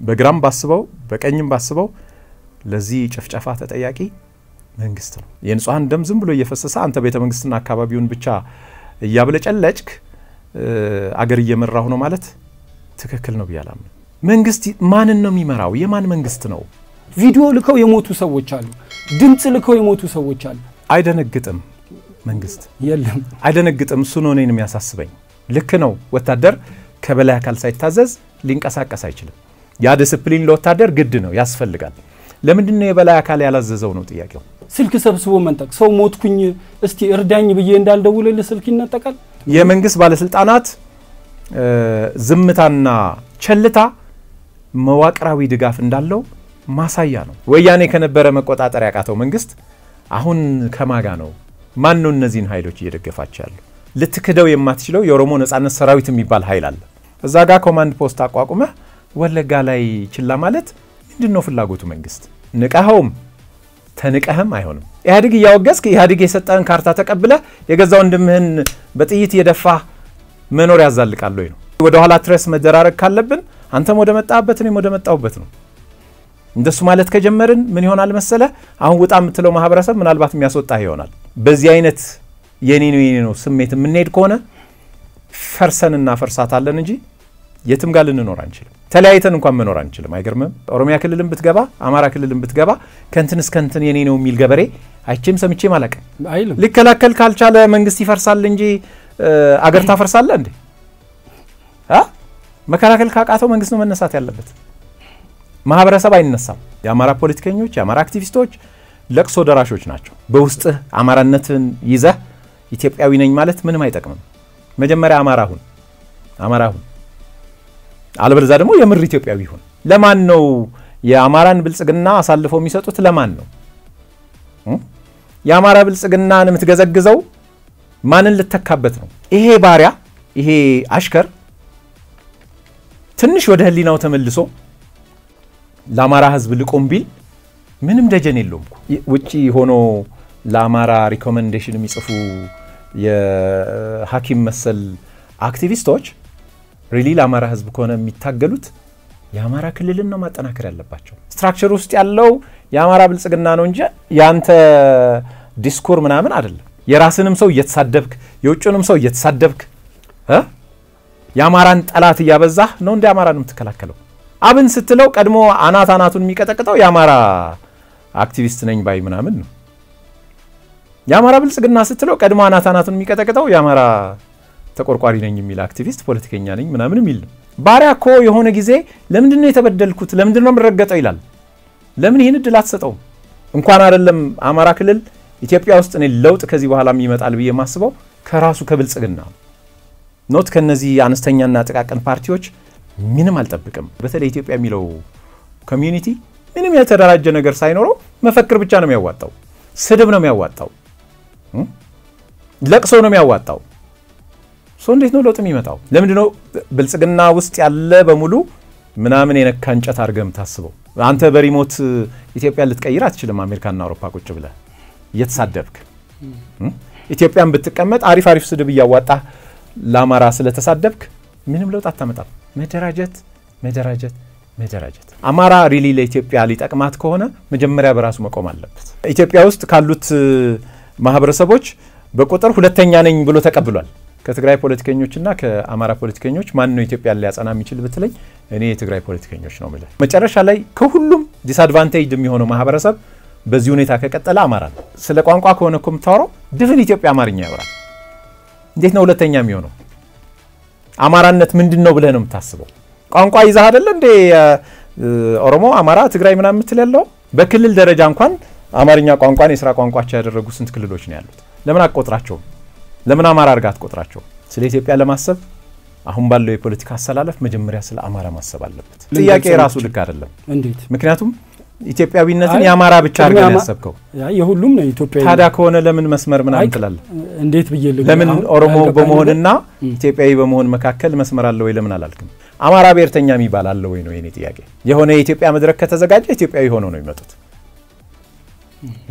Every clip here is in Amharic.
በግራም ባስበው በቀኝም ባስበው ለዚህ ጭፍጨፋ ተጠያቂ መንግስት ነው። የንጹሐን ደም ዝም ብሎ እየፈሰሰ አንተ ቤተ መንግስትና አካባቢውን ብቻ እያብለጨለጭክ አገር እየመራሁ ነው ማለት ትክክል ነው ብዬ አላምንም። መንግስት ማንን ነው የሚመራው? የማን መንግስት ነው? ቪዲዮ ልከው የሞቱ ሰዎች አሉ። ድምፅ ልከው የሞቱ ሰዎች አሉ። አይደነግጥም መንግስት የለም አይደነግጥም። እሱ ነው እኔን የሚያሳስበኝ። ልክ ነው። ወታደር ከበላይ አካል ሳይታዘዝ ሊንቀሳቀስ አይችልም። ያ ዲስፕሊን ለወታደር ግድ ነው፣ ያስፈልጋል። ለምንድን ነው የበላይ አካል ያላዘዘው ነው ጥያቄው። ስልክ ሰብስቦ መንጠቅ። ሰው ሞትኩኝ እስቲ እርዳኝ ብዬ እንዳልደውልልህ ስልክ ይነጠቃል። የመንግስት ባለስልጣናት ዝምታና ቸልታ መዋቅራዊ ድጋፍ እንዳለው ማሳያ ነው። ወያኔ ከነበረ መቆጣጠር ያቃተው መንግስት አሁን ከማን ጋ ነው? ማን ነው እነዚህን ኃይሎች እየደገፋቸው ያለው? ልትክደው የማትችለው የኦሮሞ ነጻነት ሰራዊት የሚባል ኃይል አለ። እዛ ጋር ኮማንድ ፖስት አቋቁመህ ወለጋ ላይ ችላ ማለት ምንድን ነው ፍላጎቱ? መንግስት ንቀኸውም ተንቀህም አይሆንም። ኢህአዴግ እያወገዝክ ኢህአዴግ የሰጠህን ካርታ ተቀብለህ የገዛ ወንድምህን በጥይት የደፋህ መኖር ያዛልቃል ወይ ነው? ወደኋላ ትረስ መደራረግ ካለብን አንተም ወደ መጣህበት እኔም ወደ መጣሁበት ነው። እንደሱ ማለት ከጀመርን ምን ይሆናል መሰለ፣ አሁን ውጣ የምትለው ማህበረሰብ ምናልባት የሚያስወጣህ ይሆናል። በዚህ አይነት የኔ ነው የኔ ነው ስሜት የምንሄድ ከሆነ ፈርሰን እናፈርሳታለን እንጂ የትም ጋር ልንኖር አንችልም። ተለያይተን እንኳን መኖር አንችልም። አይገርምም? ኦሮሚያ ክልልን ብትገባ፣ አማራ ክልልን ብትገባ ከንትን እስከ እንትን የኔ ነው የሚል ገበሬ አይቼም ሰምቼም አላውቅም። ሊከላከል ካልቻለ መንግስት ይፈርሳል እንጂ አገር ታፈርሳለ እንዴ? መከላከል ካቃተው መንግስት ነው መነሳት ያለበት። ማህበረሰብ አይነሳም። የአማራ ፖለቲከኞች፣ የአማራ አክቲቪስቶች ለቅሶ ደራሾች ናቸው። በውስጥህ አማራነትን ይዘህ ኢትዮጵያዊ ነኝ ማለት ምንም አይጠቅምም። መጀመሪያ አማራ ሁን፣ አማራ ሁን፣ አለበለዚያ ደግሞ የምር ኢትዮጵያዊ ሁን። ለማን ነው የአማራን ብልጽግና አሳልፈው የሚሰጡት? ለማን ነው የአማራ ብልጽግናን የምትገዘግዘው? ማንን ልተካበት ነው? ይሄ ባሪያ ይሄ አሽከር ትንሽ ወደ ህሊናው ተመልሶ ለአማራ ህዝብ ልቆም ቢል ምንም ደጀን የለውም። ውጪ ሆኖ ለአማራ recommendation የሚጽፉ የሐኪም መሰል አክቲቪስቶች really ለአማራ ህዝብ ከሆነ የሚታገሉት የአማራ ክልልን ነው ማጠናከር ያለባቸው። structure ውስጥ ያለው የአማራ ብልጽግና ነው እንጂ የአንተ discourse ምናምን አይደለም። የራስንም ሰው እየተሳደብክ የውጭንም ሰው እየተሳደብክ የአማራን ጠላት እያበዛህ ነው እንደ አማራን የምትከላከለው። አብን ስትለው ቀድሞ አናት አናቱን የሚቀጠቅጠው የአማራ አክቲቪስት ነኝ ባይ ምናምን ነው። የአማራ ብልጽግና ስትለው ቀድሞ አናት አናቱን የሚቀጠቅጠው የአማራ ተቆርቋሪ ነኝ የሚል አክቲቪስት ፖለቲከኛ ነኝ ምናምን የሚል ነው። ባሪያ እኮ የሆነ ጊዜ ለምንድን ነው የተበደልኩት፣ ለምንድን ነው የምረገጠው ይላል። ለምን ይህን እድል አትሰጠውም? እንኳን አይደለም አማራ ክልል ኢትዮጵያ ውስጥ እኔ ለውጥ ከዚህ በኋላ ይመጣል ብዬ የማስበው ከራሱ ከብልጽግና not ከነዚህ አነስተኛና ጥቃቅን ፓርቲዎች ምንም አልጠብቅም። በተለይ ኢትዮጵያ የሚለው community ምንም ያልተደራጀ ነገር ሳይኖረው መፈክር ብቻ ነው የሚያዋጣው፣ ስድብ ነው የሚያዋጣው፣ ለቅሶ ነው የሚያዋጣው። so እንዴት ነው ለውጥ የሚመጣው? ለምንድን ነው ብልጽግና ውስጥ ያለ በሙሉ ምናምን የነካ እንጨት አድርገህ የምታስበው? አንተ በ remote ኢትዮጵያ ልትቀይር አትችልም። አሜሪካና አውሮፓ ቁጭ ብለህ እየተሳደብክ ኢትዮጵያን ብትቀመጥ አሪፍ አሪፍ ስድብ እያዋጣህ ለአማራ ስለተሳደብክ ምንም ለውጥ አታመጣም። መደራጀት መደራጀት መደራጀት። አማራ really ለኢትዮጵያ ሊጠቅማት ከሆነ መጀመሪያ በራሱ መቆም አለበት። ኢትዮጵያ ውስጥ ካሉት ማህበረሰቦች በቁጥር ሁለተኛ ነኝ ብሎ ተቀብሏል። ከትግራይ ፖለቲከኞችና ከአማራ ፖለቲከኞች ማን ነው ኢትዮጵያን ሊያጸና የሚችል ብትለኝ እኔ የትግራይ ፖለቲከኞች ነው የምልህ። መጨረሻ ላይ ከሁሉም disadvantage የሚሆነው ማህበረሰብ በዚህ ሁኔታ ከቀጠለ አማራ ነው። ስለ ቋንቋ ከሆነ እኮ የምታወራው ድፍን ኢትዮጵያ አማርኛ ያወራል። እንዴት ነው ሁለተኛ የሚሆነው? አማራነት ምንድን ነው ብለህ ነው የምታስበው? ቋንቋ ይዛህ አይደለ እንዴ ኦሮሞ፣ አማራ፣ ትግራይ ምናምን የምትል ያለው? በክልል ደረጃ እንኳን አማርኛ ቋንቋን የስራ ቋንቋቸው ያደረጉ ስንት ክልሎች ነው ያሉት? ለምን አትቆጥራቸውም? ለምን አማራ አድርጋ አትቆጥራቸውም? ስለ ኢትዮጵያ ለማሰብ አሁን ባለው የፖለቲካ አሰላለፍ መጀመሪያ ስለ አማራ ማሰብ አለበት። ጥያቄ ራሱ ልክ አይደለም። እንዴት? ምክንያቱም ኢትዮጵያዊነትን የአማራ ብቻ አድርገን ያሰብከው የሁሉም ነው ኢትዮጵያ። ታዲያ ከሆነ ለምን መስመር ምናምን ትላለህ? እንዴት ብዬ ለምን ኦሮሞ በመሆንና ኢትዮጵያዊ በመሆን መካከል መስመር አለ ወይ ለምን አላልክም? አማራ ብሔርተኛ የሚባል አለ ወይ ነው የኔ ጥያቄ። የሆነ የኢትዮጵያ መድረክ ከተዘጋጀ ኢትዮጵያዊ ሆነው ነው የሚመጡት።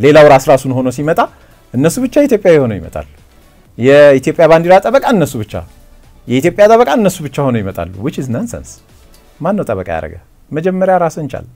ሌላው ራስ ራሱን ሆኖ ሲመጣ እነሱ ብቻ ኢትዮጵያዊ ሆነው ይመጣሉ። የኢትዮጵያ ባንዲራ ጠበቃ እነሱ ብቻ፣ የኢትዮጵያ ጠበቃ እነሱ ብቻ ሆነው ይመጣሉ። Which is nonsense። ማን ነው ጠበቃ ያደረገ? መጀመሪያ ራስን ቻል።